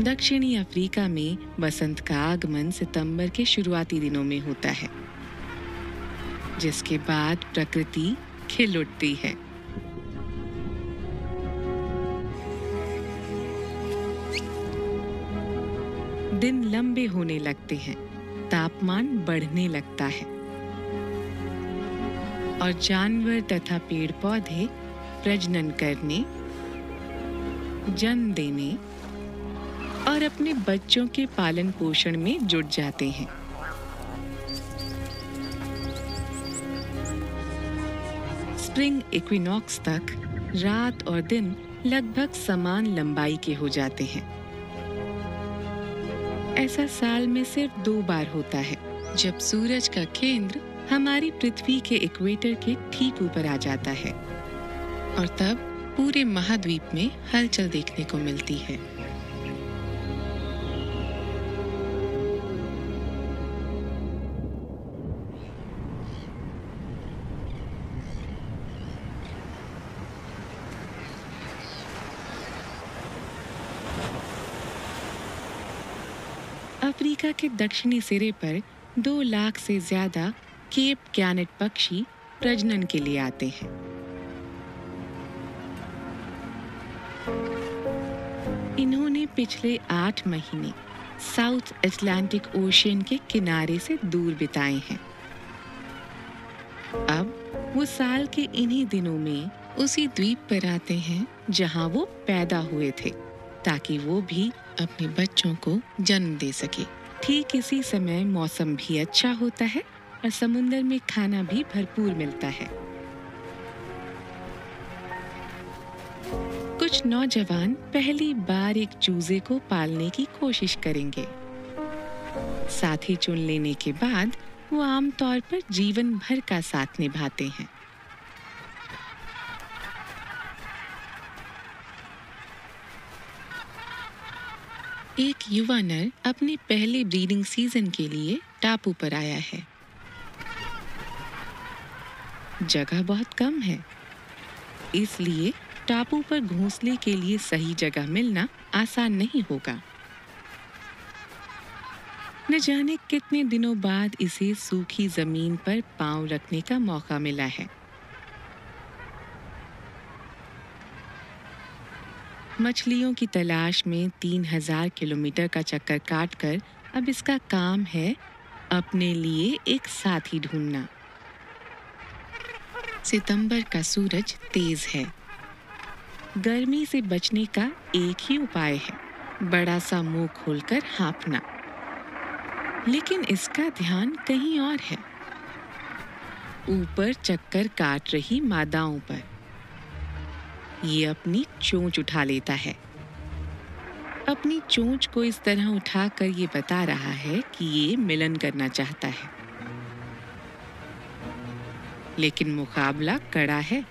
दक्षिणी अफ्रीका में बसंत का आगमन सितंबर के शुरुआती दिनों में होता है, जिसके बाद प्रकृति खिल उठती है। दिन लंबे होने लगते हैं, तापमान बढ़ने लगता है, और जानवर तथा पेड़ पौधे प्रजनन करने, जन्म देने और अपने बच्चों के पालन पोषण में जुट जाते हैं। स्प्रिंग इक्विनॉक्स तक रात और दिन लगभग समान लंबाई के हो जाते हैं। ऐसा साल में सिर्फ़ दो बार होता है, जब सूरज का केंद्र हमारी पृथ्वी के इक्वेटर के ठीक ऊपर आ जाता है और तब पूरे महाद्वीप में हलचल देखने को मिलती है। अफ्रीका के दक्षिणी सिरे पर दो लाख से ज़्यादा केप कैनेट पक्षी प्रजनन के लिए आते हैं। इन्होंने पिछले आठ महीने साउथ अटलांटिक ओशियन के किनारे से दूर बिताए हैं। अब वो साल के इन्हीं दिनों में उसी द्वीप पर आते हैं जहाँ वो पैदा हुए थे, ताकि वो भी अपने बच्चों को जन्म दे सके। ठीक इसी समय मौसम भी अच्छा होता है और समुंदर में खाना भी भरपूर मिलता है। कुछ नौजवान पहली बार एक चूजे को पालने की कोशिश करेंगे। साथी चुन लेने के बाद वो आमतौर पर जीवन भर का साथ निभाते हैं। एक युवा नर अपने पहले ब्रीडिंग सीज़न के लिए टापू पर आया है। जगह बहुत कम है। इसलिए टापू पर घोंसले के लिए सही जगह मिलना आसान नहीं होगा। न जाने कितने दिनों बाद इसे सूखी ज़मीन पर पाँव रखने का मौका मिला है। मछलियों की तलाश में तीन हज़ार किलोमीटर का चक्कर काटकर अब इसका काम है अपने लिए एक साथी ढूंढना। सितंबर का सूरज तेज है। गर्मी से बचने का एक ही उपाय है, बड़ा सा मुँह खोलकर हाँपना। लेकिन इसका ध्यान कहीं और है। ऊपर चक्कर काट रही मादाओं पर। ये अपनी चोंच उठा लेता है। अपनी चोंच को इस तरह उठाकर ये बता रहा है कि ये मिलन करना चाहता है। लेकिन मुकाबला कड़ा है।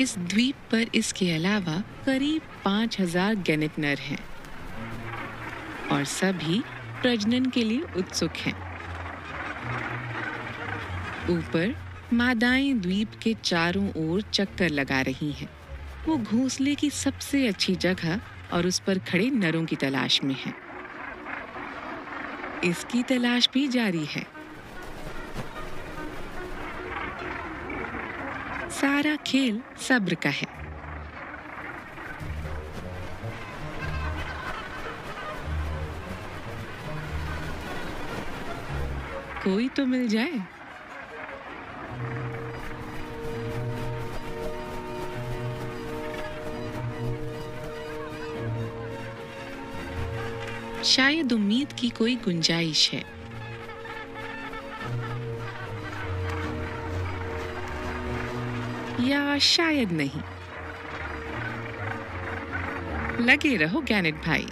इस द्वीप पर इसके अलावा करीब पाँच हज़ार गैनेट नर हैं और सभी प्रजनन के लिए उत्सुक हैं। ऊपर मादाएँ द्वीप के चारों ओर चक्कर लगा रही हैं। वो घोंसले की सबसे अच्छी जगह और उस पर खड़े नरों की तलाश में है। इसकी तलाश भी जारी है। सारा खेल सब्र का है। कोई तो मिल जाए। शायद उम्मीद की कोई गुंजाइश है। या शायद नहीं। लगे रहो, गैनेट भाई।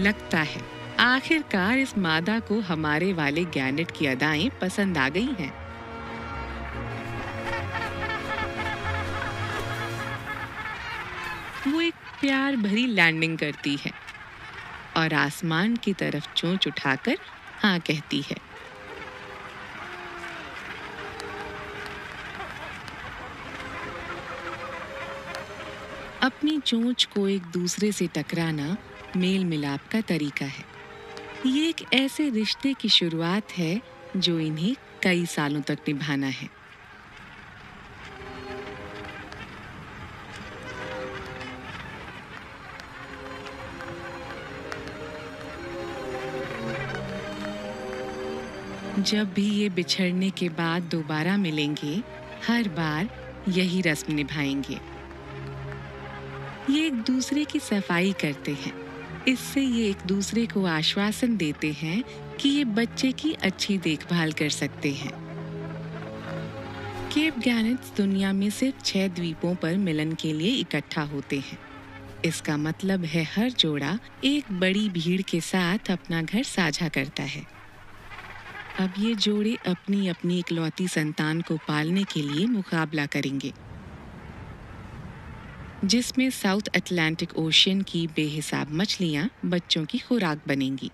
लगता है, आखिरकार इस मादा को हमारे वाले गैनेट की अदाएँ पसंद आ गई हैं। प्यार भरी लैंडिंग करती है और आसमान की तरफ़ चोंच उठाकर हाँ कहती है। अपनी चोंच को एक दूसरे से टकराना मेल मिलाप का तरीका है। ये एक ऐसे रिश्ते की शुरुआत है जो इन्हें कई सालों तक निभाना है। जब भी ये बिछड़ने के बाद दोबारा मिलेंगे, हर बार यही रस्म निभाएँगे। ये एक दूसरे की सफ़ाई करते हैं। इससे ये एक दूसरे को आश्वासन देते हैं कि ये बच्चे की अच्छी देखभाल कर सकते हैं। केप गैनेट्स दुनिया में सिर्फ़ छह द्वीपों पर मिलन के लिए इकट्ठा होते हैं। इसका मतलब है हर जोड़ा एक बड़ी भीड़ के साथ अपना घर साझा करता है। अब ये जोड़े अपनी अपनी इकलौती संतान को पालने के लिए मुकाबला करेंगे। जिसमें साउथ अटलांटिक ओशियन की बेहिसाब मछलियाँ बच्चों की खुराक बनेंगी।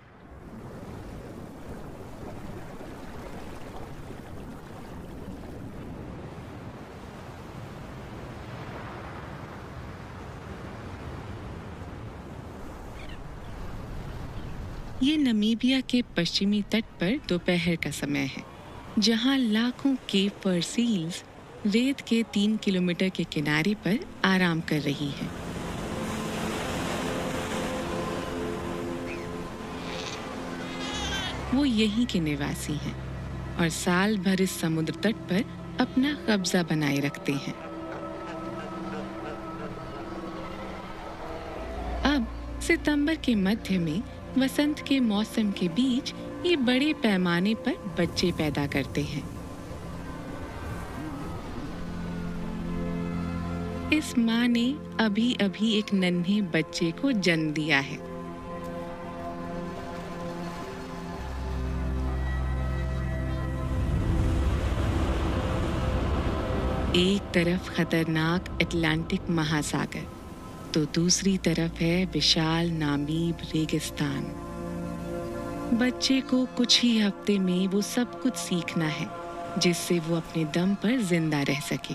ये नमीबिया के पश्चिमी तट पर दोपहर का समय है, जहाँ लाखों केप पर सील्स रेत के तीन किलोमीटर के किनारे पर आराम कर रही है। वो यहीं के निवासी हैं और साल भर इस समुद्र तट पर अपना कब्जा बनाए रखते हैं। अब सितंबर के मध्य में वसंत के मौसम के बीच ये बड़े पैमाने पर बच्चे पैदा करते हैं। इस माँ ने अभी अभी एक नन्हे बच्चे को जन्म दिया है। एक तरफ़ खतरनाक अटलांटिक महासागर तो दूसरी तरफ़ है विशाल नामीब रेगिस्तान। बच्चे को कुछ ही हफ़्ते में वो सब कुछ सीखना है, जिससे वो अपने दम पर ज़िंदा रह सके।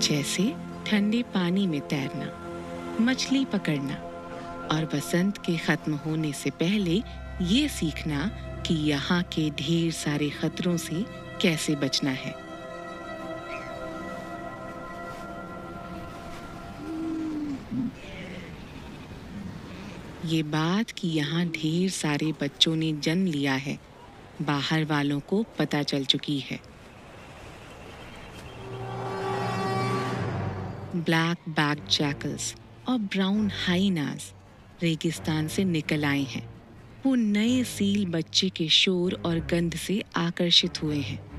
जैसे ठंडे पानी में तैरना, मछली पकड़ना और बसंत के खत्म होने से पहले ये सीखना कि यहाँ के ढेर सारे खतरों से कैसे बचना है। ये बात कि यहाँ ढेर सारे बच्चों ने जन्म लिया है। बाहर वालों को पता चल चुकी है। ब्लैक बैक जैकल्स और ब्राउन हाइनास रेगिस्तान से निकल आए हैं। वो नए सील बच्चे के शोर और गंध से आकर्षित हुए हैं।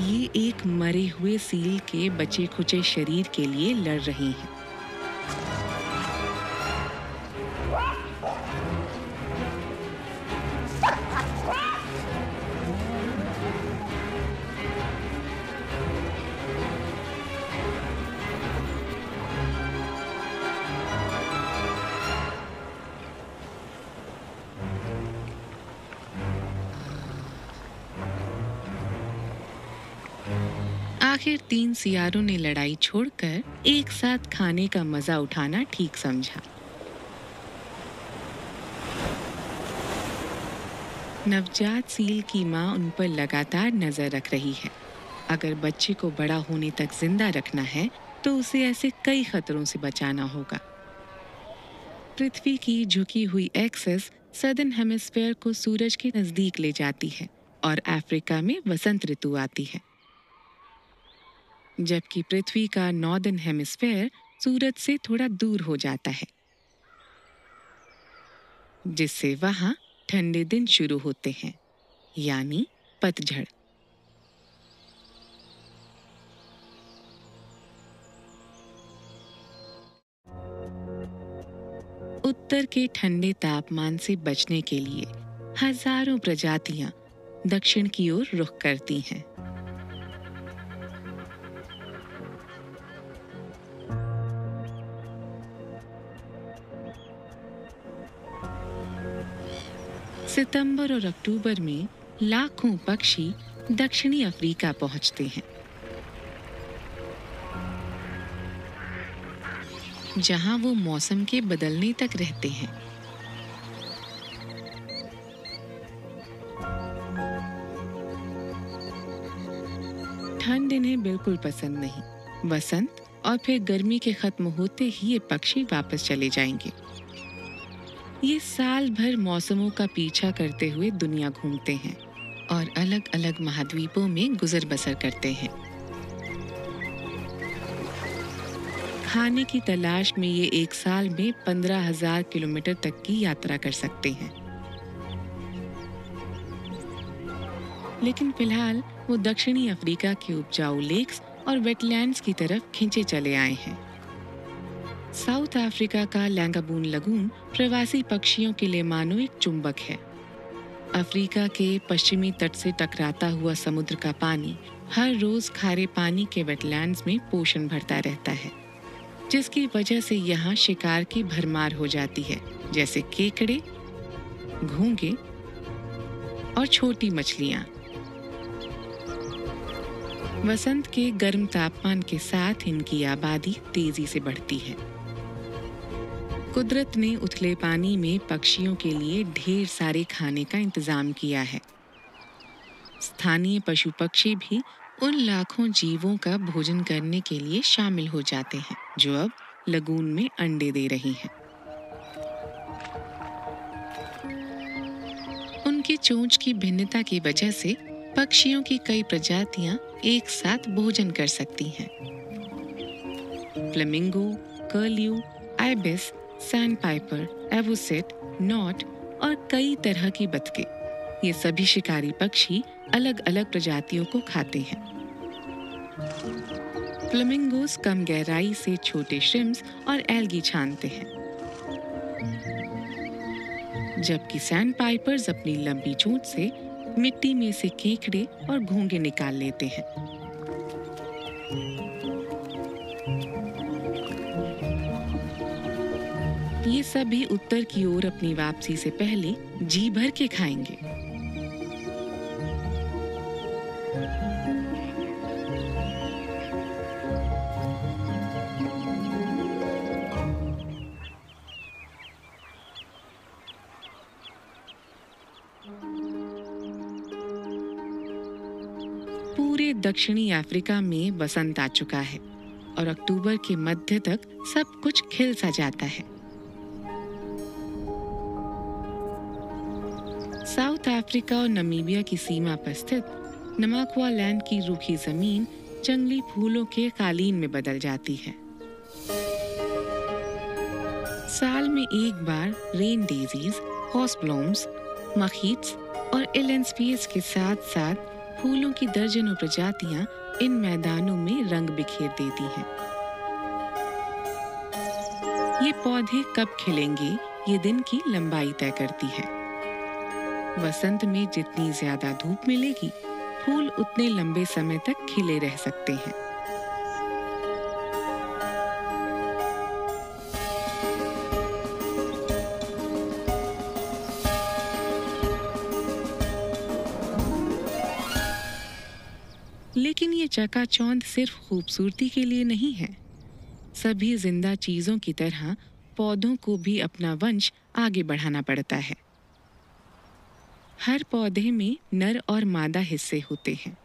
ये एक मरे हुए सील के बचे खुचे शरीर के लिए लड़ रही हैं। आखिर तीन सियारों ने लड़ाई छोड़कर एक साथ खाने का मज़ा उठाना ठीक समझा। नवजात सील की माँ उन पर लगातार नज़र रख रही है। अगर बच्चे को बड़ा होने तक ज़िंदा रखना है तो उसे ऐसे कई खतरों से बचाना होगा। पृथ्वी की झुकी हुई एक्सेस सदर्न हेमिस्फेयर को सूरज के नज़दीक ले जाती है और अफ्रीका में वसंत ऋतु आती है। जबकि पृथ्वी का नॉर्दर्न हेमिस्फेयर सूरज से थोड़ा दूर हो जाता है, जिससे वहाँ ठंडे दिन शुरू होते हैं, यानी पतझड़। उत्तर के ठंडे तापमान से बचने के लिए हज़ारों प्रजातियाँ दक्षिण की ओर रुख करती हैं। सितंबर और अक्टूबर में लाखों पक्षी दक्षिणी अफ्रीका पहुँचते हैं। जहाँ वो मौसम के बदलने तक रहते हैं। ठंड इन्हें बिल्कुल पसंद नहीं। बसंत और फिर गर्मी के खत्म होते ही ये पक्षी वापस चले जाएँगे। ये साल भर मौसमों का पीछा करते हुए दुनिया घूमते हैं और अलग अलग महाद्वीपों में गुजर बसर करते हैं। खाने की तलाश में ये एक साल में पंद्रह हज़ार किलोमीटर तक की यात्रा कर सकते हैं। लेकिन फ़िलहाल वो दक्षिणी अफ्रीका के उपजाऊ लेक्स और वेटलैंड्स की तरफ़ खींचे चले आए हैं। साउथ अफ्रीका का लैंगाबून लगून प्रवासी पक्षियों के लिए मानो एक चुंबक है। अफ्रीका के पश्चिमी तट से टकराता हुआ समुद्र का पानी हर रोज खारे पानी के वेटलैंड्स में पोषण भरता रहता है, जिसकी वजह से यहाँ शिकार की भरमार हो जाती है, जैसे केकड़े, घोंगे और छोटी मछलियाँ। वसंत के गर्म तापमान के साथ इनकी आबादी तेज़ी से बढ़ती है। कुदरत ने उथले पानी में पक्षियों के लिए ढेर सारे खाने का इंतज़ाम किया है। स्थानीय पशु पक्षी भी उन लाखों जीवों का भोजन करने के लिए शामिल हो जाते हैं, जो अब लगून में अंडे दे रही हैं। उनकी चोंच की भिन्नता की वजह से पक्षियों की कई प्रजातियाँ एक साथ भोजन कर सकती हैं। Flamingo, curlew, ibis sandpiper avocet knot और कई तरह की बतके ये सभी शिकारी पक्षी अलग अलग प्रजातियों को खाते हैं। फ्लेमिंगोस कम गहराई से छोटे श्रिम्स और एल्गी छानते हैं। जबकि सैंड पाइपर्स अपनी लंबी चोंच से मिट्टी में से केकड़े और घोंगे निकाल लेते हैं। ये सभी उत्तर की ओर अपनी वापसी से पहले जी भर के खाएँगे। पूरे दक्षिणी अफ्रीका में बसंत आ चुका है और अक्टूबर के मध्य तक सब कुछ खिल सा जाता है। साउथ अफ्रीका और नमीबिया की सीमा पर स्थित नमाकुआ लैंड की रूखी ज़मीन जंगली फूलों के कालीन में बदल जाती है साल में एक बार रेन डेजीज हॉस्ब्लॉम्स मखीट्स और एलेंसपियस के साथ साथ फूलों की दर्जनों प्रजातियाँ इन मैदानों में रंग बिखेर देती हैं। ये पौधे कब खिलेंगे, ये दिन की लंबाई तय करती है वसंत में जितनी ज़्यादा धूप मिलेगी, फूल उतने लंबे समय तक खिले रह सकते हैं। लेकिन ये चकाचौंध सिर्फ़ खूबसूरती के लिए नहीं है। सभी ज़िंदा चीज़ों की तरह पौधों को भी अपना वंश आगे बढ़ाना पड़ता है। हर पौधे में नर और मादा हिस्से होते हैं।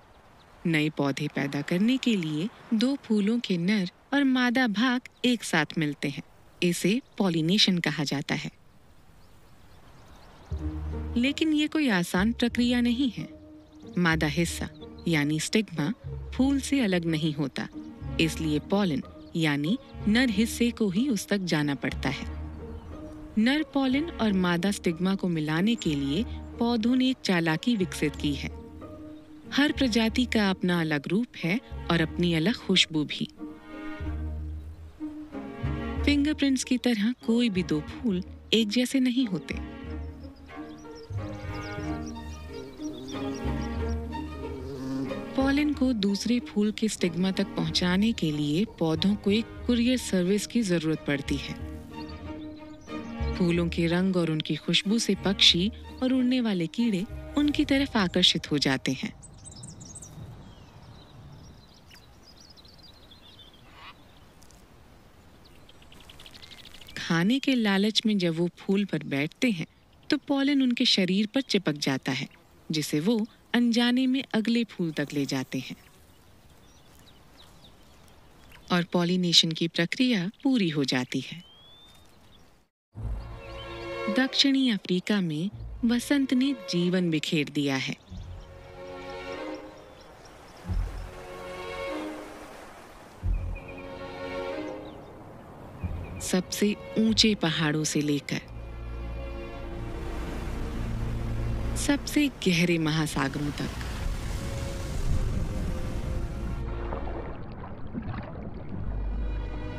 नए पौधे पैदा करने के लिए दो फूलों के नर और मादा भाग एक साथ मिलते हैं। इसे पॉलिनेशन कहा जाता है। लेकिन ये कोई आसान प्रक्रिया नहीं है। मादा हिस्सा, यानी स्टिग्मा, फूल से अलग नहीं होता। इसलिए पॉलन, यानी नर हिस्से को ही उस तक जाना पड़ता है। नर पॉलन और मादा स्टिग्मा को मिलाने के लिए पौधों ने चालाकी विकसित की है। हर प्रजाति का अपना अलग रूप है और अपनी अलग खुशबू भी। फिंगरप्रिंट्स की तरह कोई भी दो फूल एक जैसे नहीं होते। पॉलन को दूसरे फूल के स्टिग्मा तक पहुँचाने के लिए पौधों को एक कुरियर सर्विस की ज़रूरत पड़ती है। फूलों के रंग और उनकी खुशबू से पक्षी और उड़ने वाले कीड़े उनकी तरफ़ आकर्षित हो जाते हैं। खाने के लालच में जब वो फूल पर बैठते हैं तो पॉलन उनके शरीर पर चिपक जाता है, जिसे वो अनजाने में अगले फूल तक ले जाते हैं। और पॉलिनेशन की प्रक्रिया पूरी हो जाती है। दक्षिणी अफ्रीका में वसंत ने जीवन बिखेर दिया है। सबसे ऊँचे पहाड़ों से लेकर सबसे गहरे महासागरों तक।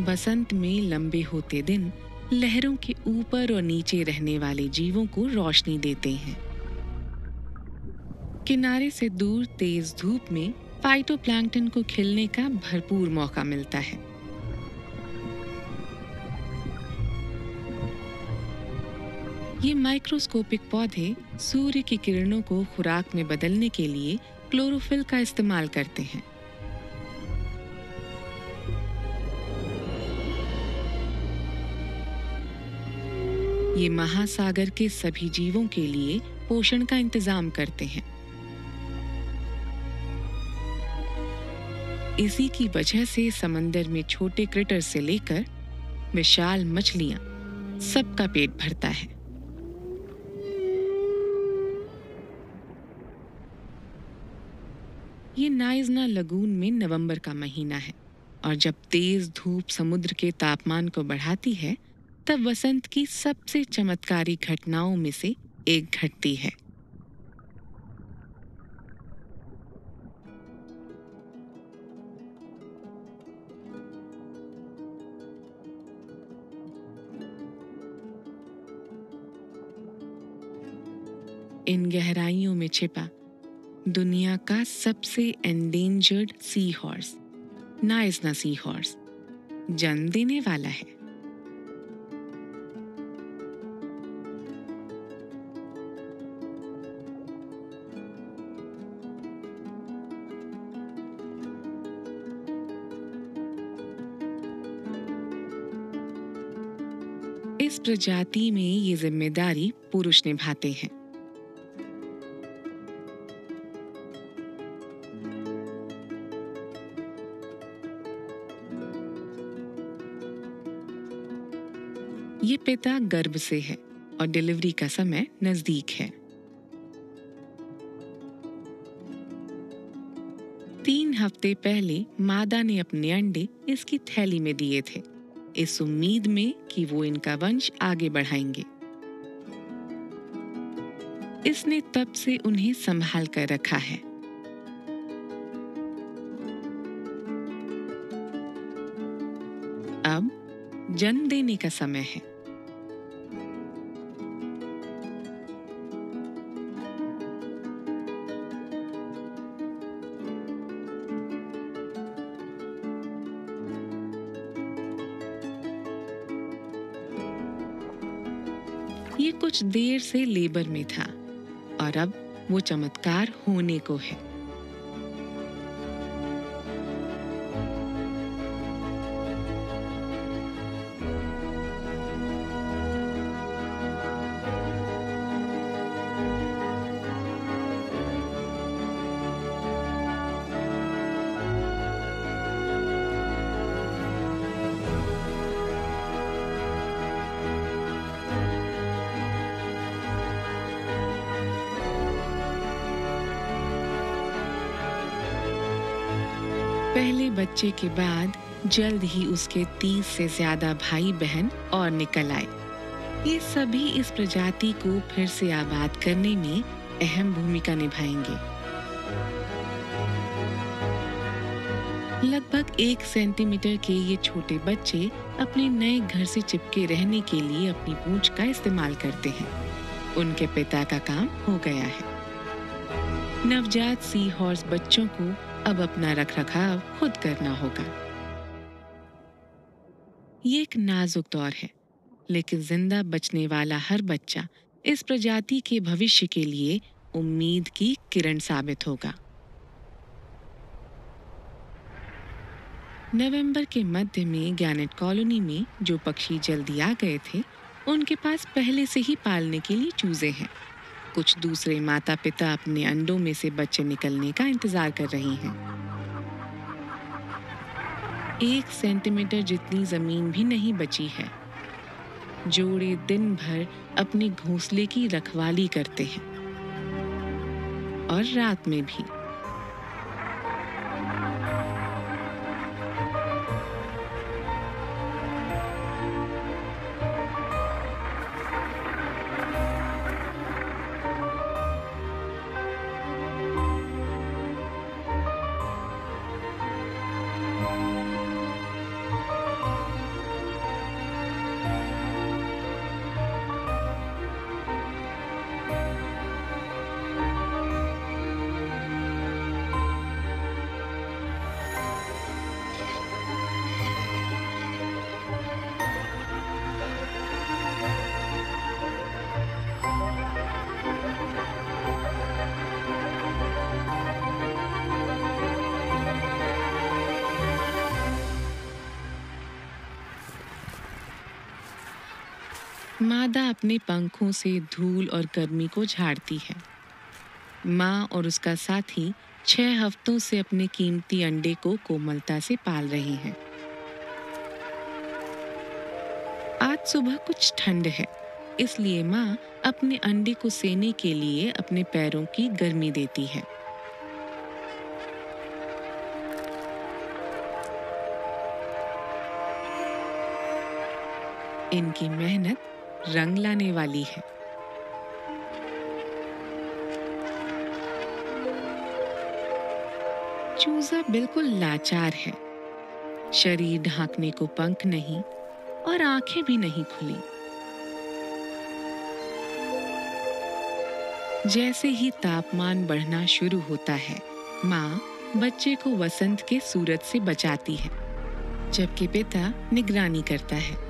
बसंत में लंबे होते दिन लहरों के ऊपर और नीचे रहने वाले जीवों को रोशनी देते हैं। किनारे से दूर तेज धूप में फाइटोप्लैंक्टन को खिलने का भरपूर मौका मिलता है। ये माइक्रोस्कोपिक पौधे सूर्य की किरणों को खुराक में बदलने के लिए क्लोरोफिल का इस्तेमाल करते हैं। ये महासागर के सभी जीवों के लिए पोषण का इंतज़ाम करते हैं। इसी की वजह से समंदर में छोटे क्रिटर से लेकर विशाल मछलियाँ सबका पेट भरता है। ये नाइजना लगून में नवंबर का महीना है और जब तेज धूप समुद्र के तापमान को बढ़ाती है तब वसंत की सबसे चमत्कारी घटनाओं में से एक घटती है। इन गहराइयों में छिपा दुनिया का सबसे endangered sea horse Knysna sea horse जन्म देने वाला है। इस प्रजाति में ये ज़िम्मेदारी पुरुष निभाते हैं। ये पिता गर्भ से है और डिलीवरी का समय नज़दीक है। तीन हफ़्ते पहले मादा ने अपने अंडे इसकी थैली में दिए थे। इस उम्मीद में कि वो इनका वंश आगे बढ़ाएँगे। इसने तब से उन्हें संभाल कर रखा है। अब जन्म देने का समय है। कुछ देर से लेबर में था और अब वो चमत्कार होने को है। बच्चे के बाद जल्द ही उसके तीस से ज़्यादा भाई बहन और निकल आए। ये सभी इस प्रजाति को फिर से आबाद करने में अहम भूमिका निभाएँगे। लगभग एक सेंटीमीटर के ये छोटे बच्चे अपने नए घर से चिपके रहने के लिए अपनी पूंछ का इस्तेमाल करते हैं। उनके पिता का काम हो गया है। नवजात सी हॉर्स बच्चों को अब अपना रखरखाव खुद करना होगा। ये एक नाजुक दौर है, लेकिन ज़िंदा बचने वाला हर बच्चा इस प्रजाति के भविष्य के लिए उम्मीद की किरण साबित होगा। नवंबर के मध्य में गैनेट कॉलोनी में जो पक्षी जल्दी आ गए थे, उनके पास पहले से ही पालने के लिए चूजे हैं। कुछ दूसरे माता पिता अपने अंडों में से बच्चे निकलने का इंतज़ार कर रहे हैं। एक सेंटीमीटर जितनी ज़मीन भी नहीं बची है। जोड़े दिन भर अपने घोंसले की रखवाली करते हैं। और रात में भी। अपने पंखों से धूल और गर्मी को झाड़ती है माँ और उसका साथी छह हफ्तों से अपने कीमती अंडे को कोमलता से पाल रही हैं। आज सुबह कुछ ठंड है, इसलिए माँ अपने अंडे को सेने के लिए अपने पैरों की गर्मी देती है इनकी मेहनत रंग लाने वाली है। चूजा बिल्कुल लाचार है। शरीर ढांकने को पंख नहीं और आँखें भी नहीं खुली। जैसे ही तापमान बढ़ना शुरू होता है, माँ बच्चे को वसंत के सूरज से बचाती है, जबकि पिता निगरानी करता है।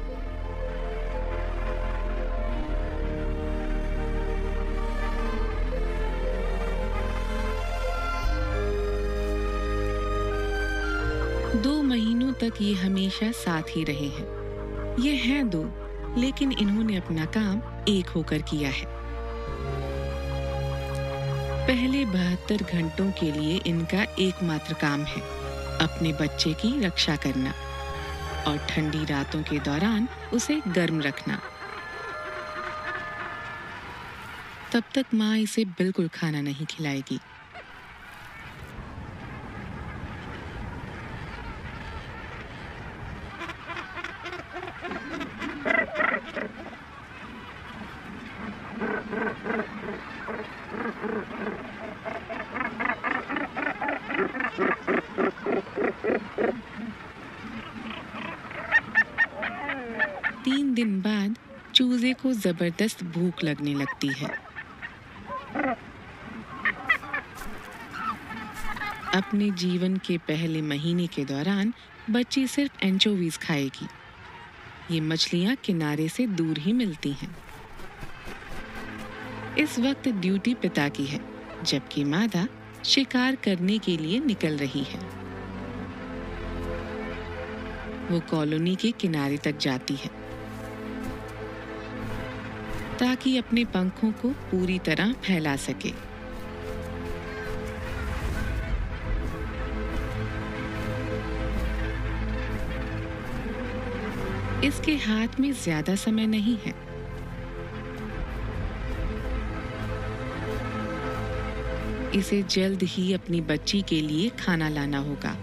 तक ये हमेशा साथ ही रहे हैं। ये हैं दो, लेकिन इन्होंने अपना काम एक होकर किया है। पहले बहत्तर घंटों के लिए इनका एकमात्र काम है, अपने बच्चे की रक्षा करना और ठंडी रातों के दौरान उसे गर्म रखना। तब तक माँ इसे बिल्कुल खाना नहीं खिलाएगी। तीन दिन बाद चूजे को ज़बरदस्त भूख लगने लगती है। अपने जीवन के पहले महीने के दौरान बच्ची सिर्फ़ एंचोवीज खाएगी। ये मछलियाँ किनारे से दूर ही मिलती हैं। इस वक्त ड्यूटी पिता की है, जबकि मादा शिकार करने के लिए निकल रही है। वो कॉलोनी के किनारे तक जाती है। ताकि अपने पंखों को पूरी तरह फैला सके। इसके हाथ में ज़्यादा समय नहीं है। इसे जल्द ही अपनी बच्ची के लिए खाना लाना होगा,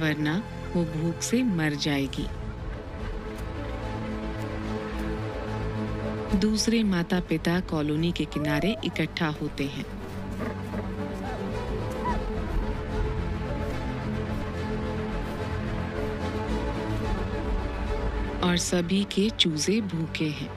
वरना वो भूख से मर जाएगी। दूसरे माता पिता कॉलोनी के किनारे इकट्ठा होते हैं। और सभी के चूजे भूखे हैं।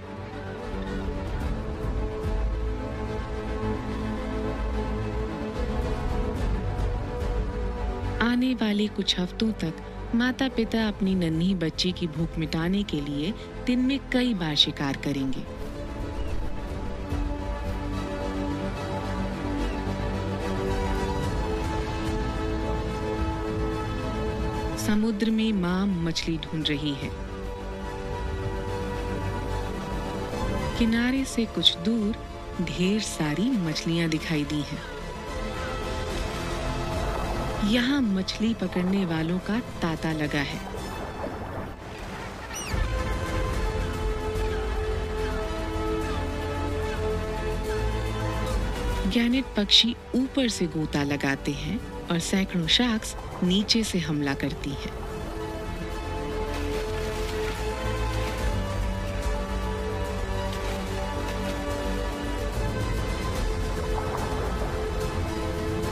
आने वाले कुछ हफ्तों तक माता पिता अपनी नन्ही बच्ची की भूख मिटाने के लिए दिन में कई बार शिकार करेंगे। समुद्र में माँ मछली ढूंढ रही है। किनारे से कुछ दूर ढेर सारी मछलियाँ दिखाई दी हैं। यहाँ मछली पकड़ने वालों का ताता लगा है। गैनेट पक्षी ऊपर से गोता लगाते हैं और सैकड़ों शार्क्स नीचे से हमला करती हैं।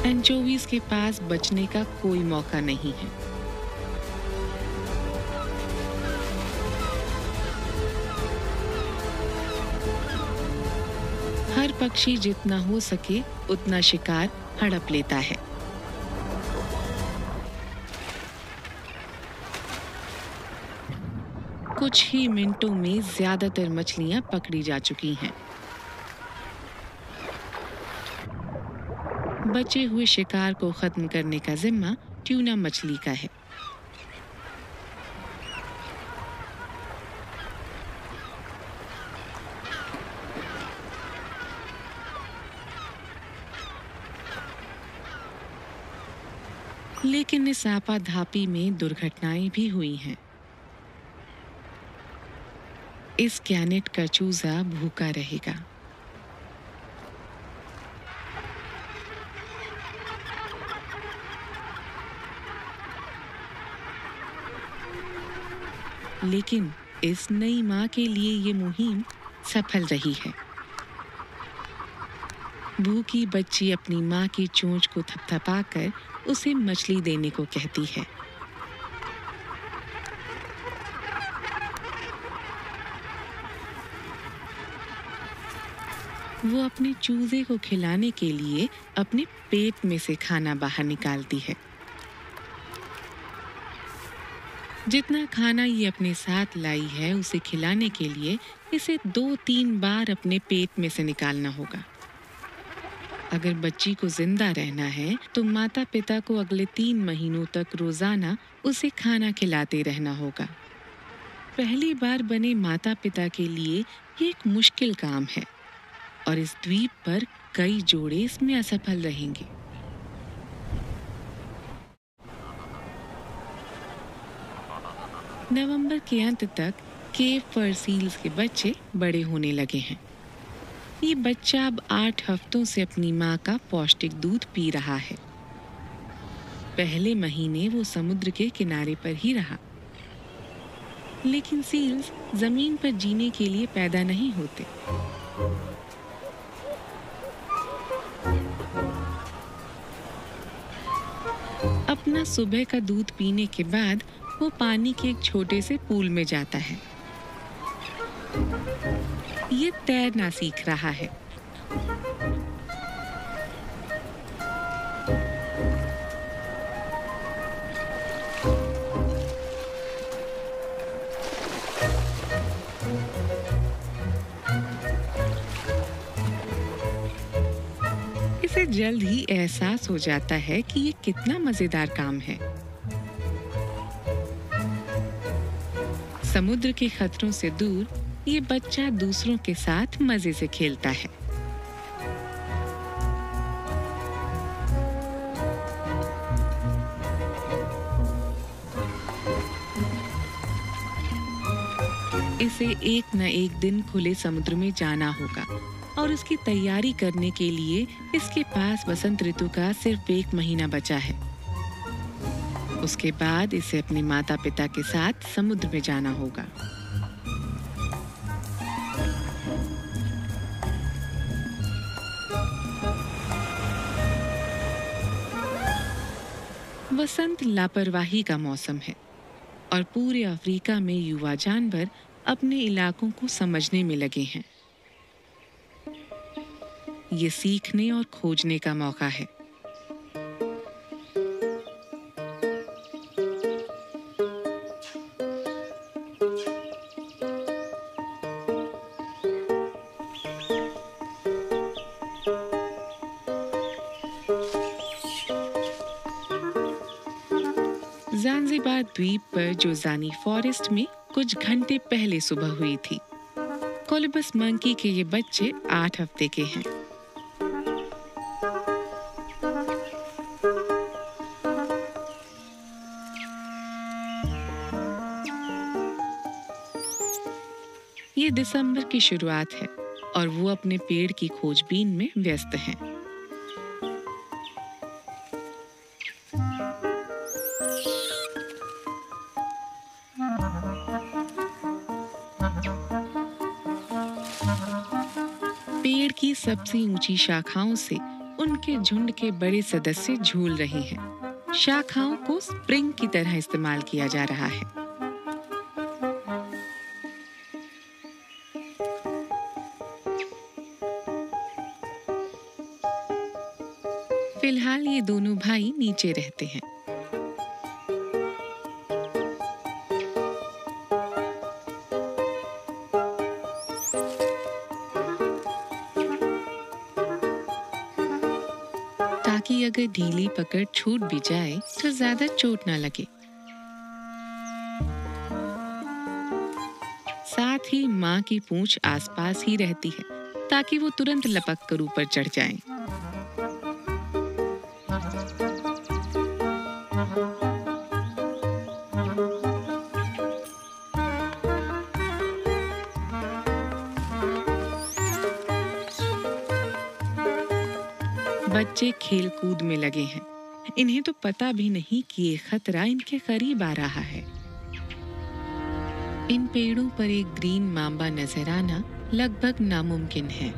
एंचोवीज के पास बचने का कोई मौका नहीं है। हर पक्षी जितना हो सके उतना शिकार हड़प लेता है। कुछ ही मिनटों में ज़्यादातर मछलियाँ पकड़ी जा चुकी हैं। बचे हुए शिकार को खत्म करने का जिम्मा ट्यूना मछली का है। लेकिन इस आपाधापी में दुर्घटनाएँ भी हुई हैं। इस कैनेट का चूजा भूखा रहेगा। लेकिन इस नई माँ के लिए ये मुहिम सफल रही है। भूखी बच्ची अपनी माँ की चोंच को थपथपाकर उसे मछली देने को कहती है। वो अपने चूजे को खिलाने के लिए अपने पेट में से खाना बाहर निकालती है। जितना खाना ये अपने साथ लाई है उसे खिलाने के लिए इसे दो तीन बार अपने पेट में से निकालना होगा। अगर बच्ची को ज़िंदा रहना है तो माता पिता को अगले तीन महीनों तक रोज़ाना उसे खाना खिलाते रहना होगा। पहली बार बने माता पिता के लिए ये एक मुश्किल काम है और इस द्वीप पर कई जोड़े इसमें असफल रहेंगे। नवंबर के अंत तक केव फर सील्स के बच्चे बड़े होने लगे हैं। ये बच्चा अब आठ हफ्तों से अपनी माँ का पौष्टिक दूध पी रहा है। पहले महीने वो समुद्र के किनारे पर ही रहा। लेकिन सील्स ज़मीन पर जीने के लिए पैदा नहीं होते। अपना सुबह का दूध पीने के बाद वो पानी के एक छोटे से पूल में जाता है। ये तैरना सीख रहा है। इसे जल्द ही एहसास हो जाता है कि ये कितना मज़ेदार काम है। समुद्र के खतरों से दूर, ये बच्चा दूसरों के साथ मज़े से खेलता है। इसे एक न एक दिन खुले समुद्र में जाना होगा और उसकी तैयारी करने के लिए इसके पास बसंत ऋतु का सिर्फ़ एक महीना बचा है। उसके बाद इसे अपने माता पिता के साथ समुद्र में जाना होगा। वसंत लापरवाही का मौसम है और पूरे अफ्रीका में युवा जानवर अपने इलाकों को समझने में लगे हैं। ये सीखने और खोजने का मौका है। द्वीप जो जानी फॉरेस्ट में कुछ घंटे पहले सुबह हुई थी कोलबस मंकी के ये बच्चे आठ हफ़्ते के हैं ये दिसंबर की शुरुआत है और वो अपने पेड़ की खोजबीन में व्यस्त हैं। की सबसे ऊँची शाखाओं से उनके झुंड के बड़े सदस्य झूल रहे हैं। शाखाओं को स्प्रिंग की तरह इस्तेमाल किया जा रहा है। फ़िलहाल ये दोनों भाई नीचे रहते हैं। ढीली पकड़ छूट भी जाए तो ज़्यादा चोट ना लगे साथ ही माँ की पूंछ आसपास ही रहती है, ताकि वो तुरंत लपक कर ऊपर चढ़ जाएँ। खेल कूद में लगे हैं। इन्हें तो पता भी नहीं कि ये खतरा इनके करीब आ रहा है। इन पेड़ों पर एक ग्रीन मांबा नज़र आना लगभग नामुमकिन है।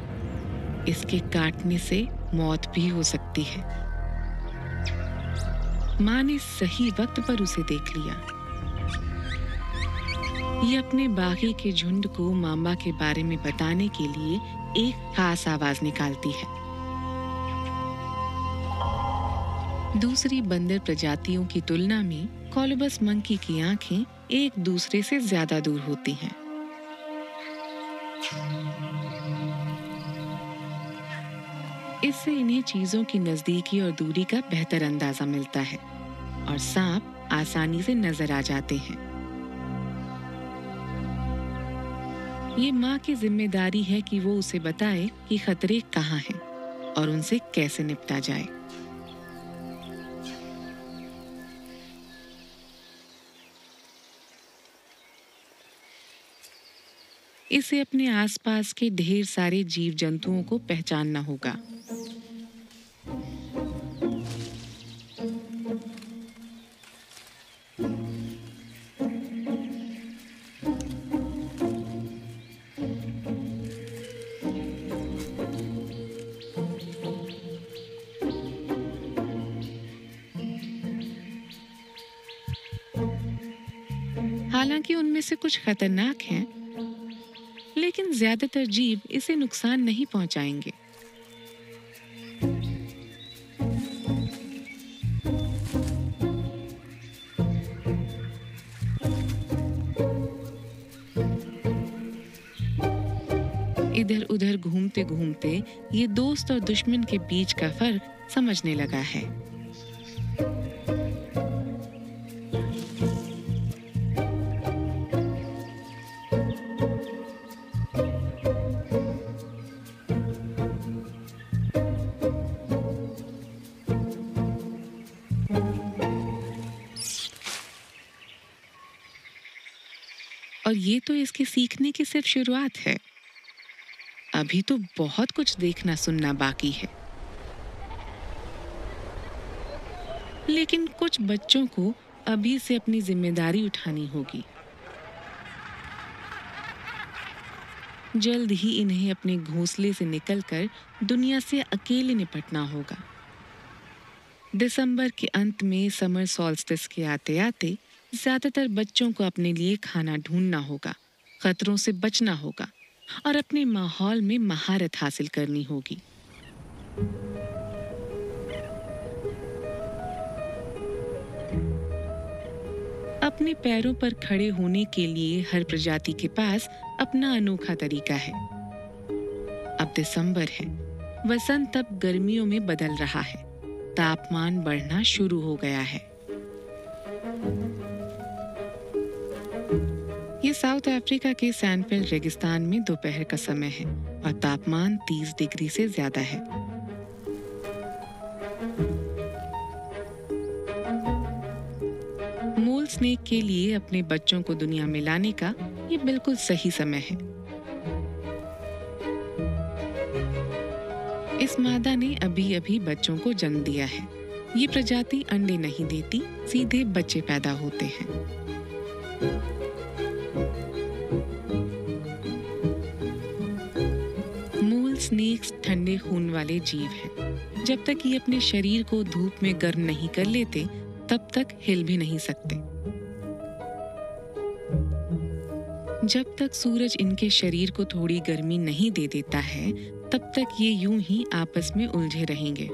इसके काटने से मौत भी हो सकती है। माँ ने सही वक्त पर उसे देख लिया। ये अपने बागी के झुंड को मांबा के बारे में बताने के लिए एक खास आवाज़ निकालती है। दूसरी बंदर प्रजातियों की तुलना में कोलबस मंकी की आँखें एक दूसरे से ज़्यादा दूर होती हैं। इससे इन्हें चीज़ों की नजदीकी और दूरी का बेहतर अंदाज़ा मिलता है और सांप आसानी से नज़र आ जाते हैं ये माँ की ज़िम्मेदारी है कि वो उसे बताए कि खतरे कहाँ हैं और उनसे कैसे निपटा जाए इसे अपने आसपास के ढेर सारे जीव जंतुओं को पहचानना होगा। हालाँकि उनमें से कुछ खतरनाक हैं। लेकिन ज़्यादातर जीव इसे नुकसान नहीं पहुंचाएँगे। इधर उधर घूमते घूमते ये दोस्त और दुश्मन के बीच का फ़र्क समझने लगा है। ये तो इसके सीखने की सिर्फ़ शुरुआत है। अभी तो बहुत कुछ देखना सुनना बाकी है। लेकिन कुछ बच्चों को अभी से अपनी ज़िम्मेदारी उठानी होगी। जल्द ही इन्हें अपने घोंसले से निकलकर दुनिया से अकेले निपटना होगा। दिसंबर के अंत में समर सॉल्स्टिस के आते आते ज़्यादातर बच्चों को अपने लिए खाना ढूंढना होगा, खतरों से बचना होगा और अपने माहौल में महारत हासिल करनी होगी। अपने पैरों पर खड़े होने के लिए हर प्रजाति के पास अपना अनोखा तरीका है। अब दिसंबर है, वसंत अब गर्मियों में बदल रहा है, तापमान बढ़ना शुरू हो गया है। ये साउथ अफ्रीका के सैनफील्ड रेगिस्तान में दोपहर का समय है और तापमान 30 डिग्री से ज़्यादा है। मूल स्नेक के लिए अपने बच्चों को दुनिया में लाने का ये बिल्कुल सही समय है। इस मादा ने अभी अभी बच्चों को जन्म दिया है। ये प्रजाति अंडे नहीं देती, सीधे बच्चे पैदा होते हैं। स्नेक्स ठंडे खून वाले जीव हैं। जब तक ये अपने शरीर को धूप में गर्म नहीं कर लेते, तब तक हिल भी नहीं सकते। जब तक सूरज इनके शरीर को थोड़ी गर्मी नहीं दे देता है, तब तक ये यूँ ही आपस में उलझे रहेंगे।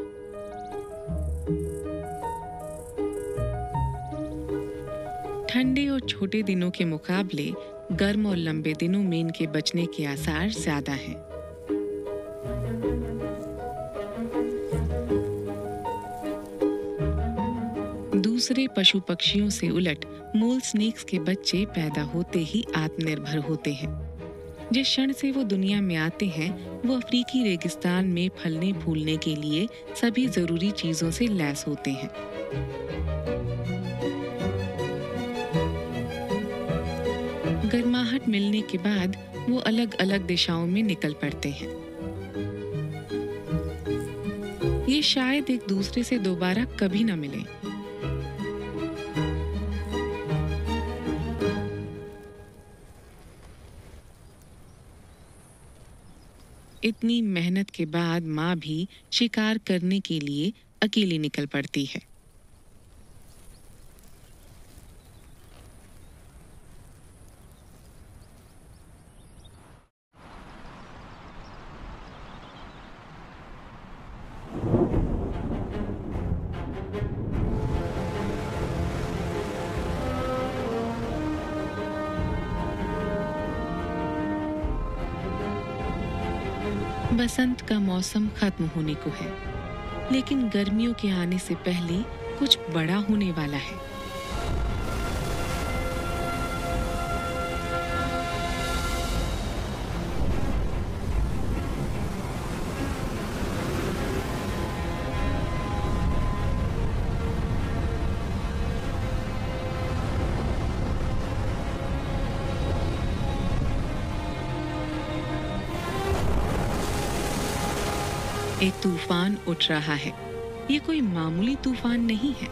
ठंडे और छोटे दिनों के मुकाबले, गर्म और लंबे दिनों में इनके बचने के आसार ज़्यादा हैं। दूसरे पशु पक्षियों से उलट मूल स्नेक्स के बच्चे पैदा होते ही आत्मनिर्भर होते हैं। जिस क्षण से वो दुनिया में आते हैं, वो अफ्रीकी रेगिस्तान में फलने फूलने के लिए सभी ज़रूरी चीज़ों से लैस होते हैं। गर्माहट मिलने के बाद वो अलग अलग दिशाओं में निकल पड़ते हैं। ये शायद एक दूसरे से दोबारा कभी न मिलें। इतनी मेहनत के बाद माँ भी शिकार करने के लिए अकेली निकल पड़ती है। बसंत का मौसम खत्म होने को है, लेकिन गर्मियों के आने से पहले कुछ बड़ा होने वाला है। एक तूफ़ान उठ रहा है। ये कोई मामूली तूफ़ान नहीं है।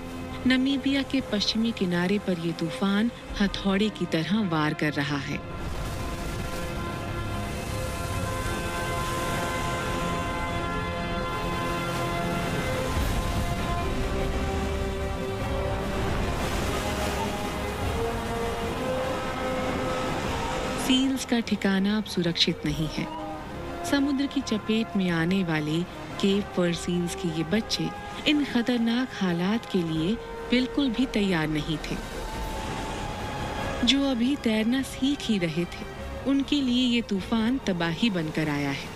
नमीबिया के पश्चिमी किनारे पर ये तूफ़ान हथौड़े की तरह वार कर रहा है। सील्स का ठिकाना अब सुरक्षित नहीं है। समुद्र की चपेट में आने वाले केव पर के ये बच्चे इन खतरनाक हालात के लिए बिल्कुल भी तैयार नहीं थे। जो अभी तैरना सीख ही रहे थे, उनके लिए ये तूफ़ान तबाही बनकर आया है।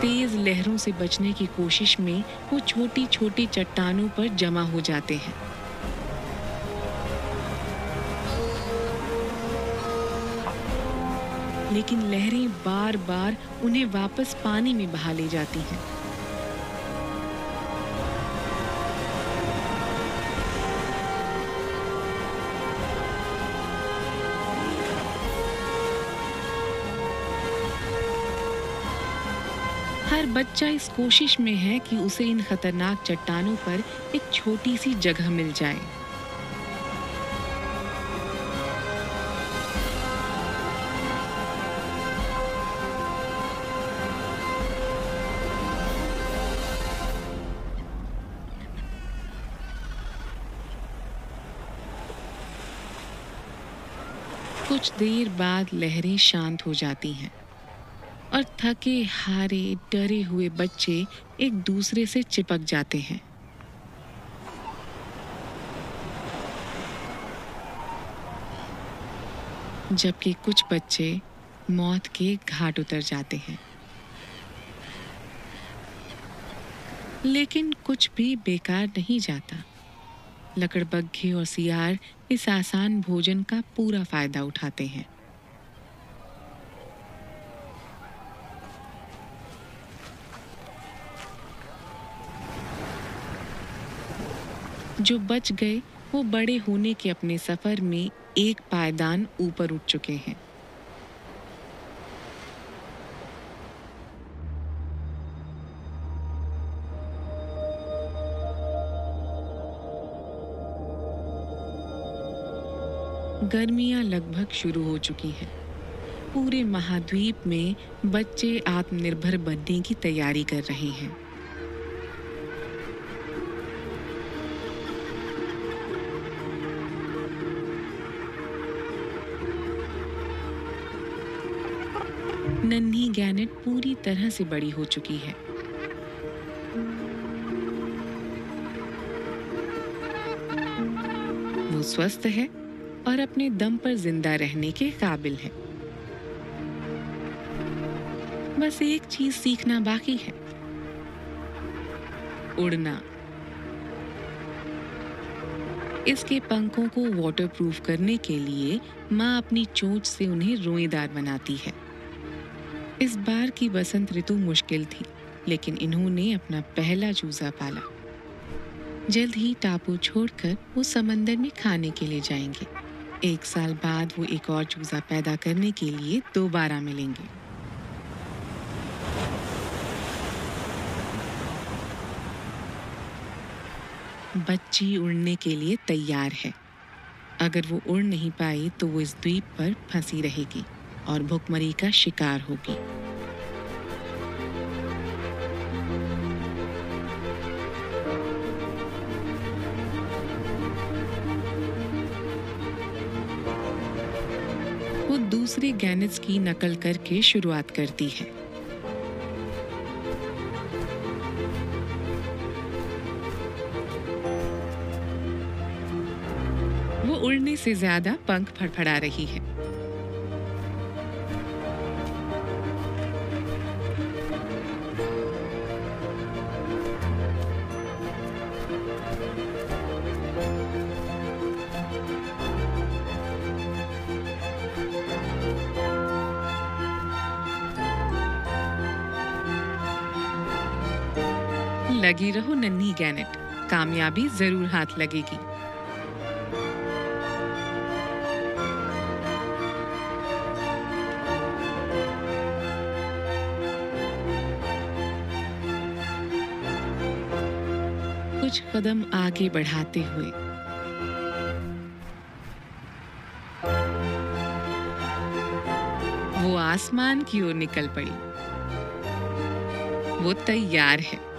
तेज लहरों से बचने की कोशिश में वो छोटी छोटी चट्टानों पर जमा हो जाते हैं। लेकिन लहरें बार बार उन्हें वापस पानी में बहा ले जाती हैं। हर बच्चा इस कोशिश में है कि उसे इन खतरनाक चट्टानों पर एक छोटी सी जगह मिल जाए। कुछ देर बाद लहरें शांत हो जाती हैं और थके, हारे, डरे हुए बच्चे एक दूसरे से चिपक जाते हैं। जबकि कुछ बच्चे मौत के घाट उतर जाते हैं। लेकिन कुछ भी बेकार नहीं जाता। लकड़बग्घे और सियार इस आसान भोजन का पूरा फ़ायदा उठाते हैं। जो बच गए, वो बड़े होने के अपने सफ़र में एक पायदान ऊपर उठ चुके हैं। गर्मियाँ लगभग शुरू हो चुकी हैं। पूरे महाद्वीप में बच्चे आत्मनिर्भर बनने की तैयारी कर रहे हैं। नन्ही गैनेट पूरी तरह से बड़ी हो चुकी है। वो स्वस्थ है। और अपने दम पर ज़िंदा रहने के काबिल है। बस एक चीज़ सीखना बाकी है। उड़ना। इसके पंखों को वाटरप्रूफ करने के लिए माँ अपनी चोंच से उन्हें रोएदार बनाती है। इस बार की बसंत ऋतु मुश्किल थी, लेकिन इन्होंने अपना पहला चूजा पाला। जल्द ही टापू छोड़कर वो समंदर में खाने के लिए जाएँगे। एक साल बाद वो एक और चूजा पैदा करने के लिए दोबारा मिलेंगे। बच्ची उड़ने के लिए तैयार है। अगर वो उड़ नहीं पाई तो वो इस द्वीप पर फंसी रहेगी और भुखमरी का शिकार होगी। दूसरे गैनेट्स की नकल करके शुरुआत करती है। वो उड़ने से ज़्यादा पंख फड़फड़ा रही है। लगी रहो नन्ही गैनेट। कामयाबी ज़रूर हाथ लगेगी। कुछ कदम आगे बढ़ाते हुए। वो आसमान की ओर निकल पड़ी। वो तैयार है।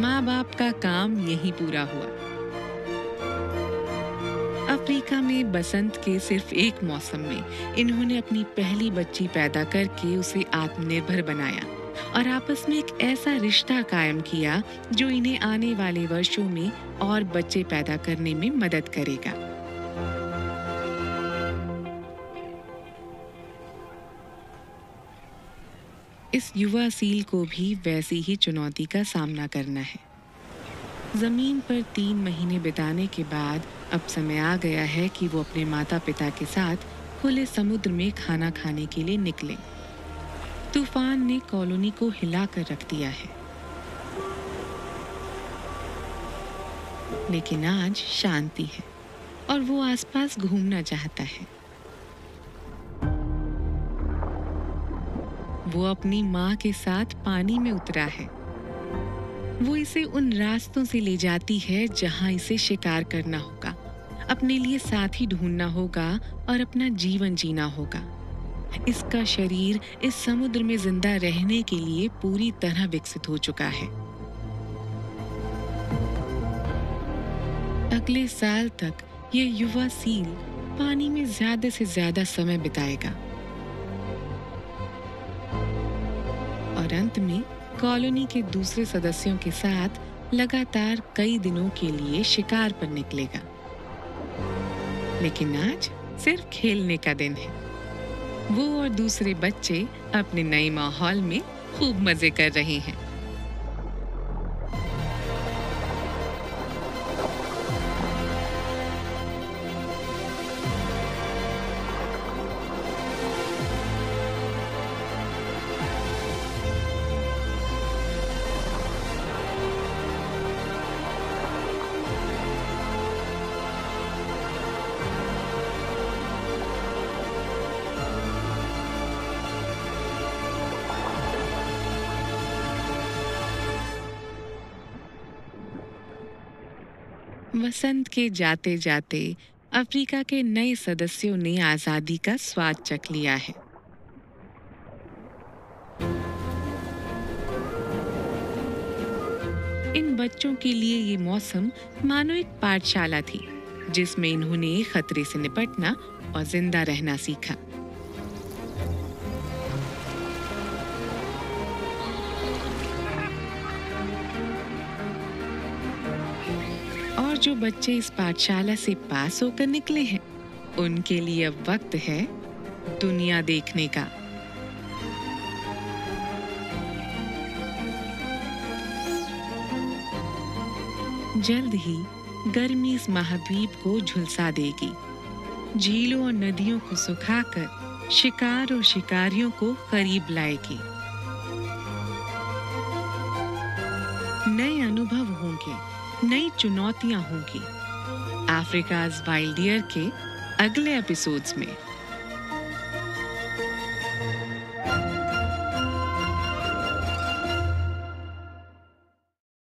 माँ बाप का काम यही पूरा हुआ। अफ्रीका में बसंत के सिर्फ़ एक मौसम में इन्होंने अपनी पहली बच्ची पैदा करके उसे आत्मनिर्भर बनाया और आपस में एक ऐसा रिश्ता कायम किया जो इन्हें आने वाले वर्षों में और बच्चे पैदा करने में मदद करेगा। इस युवा सील को भी वैसी ही चुनौती का सामना करना है। ज़मीन पर तीन महीने बिताने के बाद अब समय आ गया है कि वो अपने माता पिता के साथ खुले समुद्र में खाना खाने के लिए निकले। तूफ़ान ने कॉलोनी को हिलाकर रख दिया है। लेकिन आज शांति है और वो आसपास घूमना चाहता है। वो अपनी माँ के साथ पानी में उतरा है। वो इसे उन रास्तों से ले जाती है जहाँ इसे शिकार करना होगा। अपने लिए साथी ढूंढना होगा और अपना जीवन जीना होगा। इसका शरीर इस समुद्र में ज़िंदा रहने के लिए पूरी तरह विकसित हो चुका है। अगले साल तक ये युवा सील पानी में ज़्यादा से ज़्यादा समय बिताएगा। और अंत में कॉलोनी के दूसरे सदस्यों के साथ लगातार कई दिनों के लिए शिकार पर निकलेगा। लेकिन आज सिर्फ़ खेलने का दिन है। वो और दूसरे बच्चे अपने नए माहौल में खूब मज़े कर रहे हैं। वसंत के जाते जाते अफ्रीका के नए सदस्यों ने आज़ादी का स्वाद चख लिया है। इन बच्चों के लिए ये मौसम मानो एक पाठशाला थी, जिसमें इन्होंने खतरे से निपटना और ज़िंदा रहना सीखा। जो बच्चे इस पाठशाला से पास होकर निकले हैं, उनके लिए अब वक्त है दुनिया देखने का। जल्द ही गर्मी इस महाद्वीप को झुलसा देगी। झीलों और नदियों को सुखाकर शिकार और शिकारियों को करीब लाएगी। नए नई चुनौतियाँ होंगी। अफ्रीकाज वाइल्ड डियर के अगले एपिसोड्स में।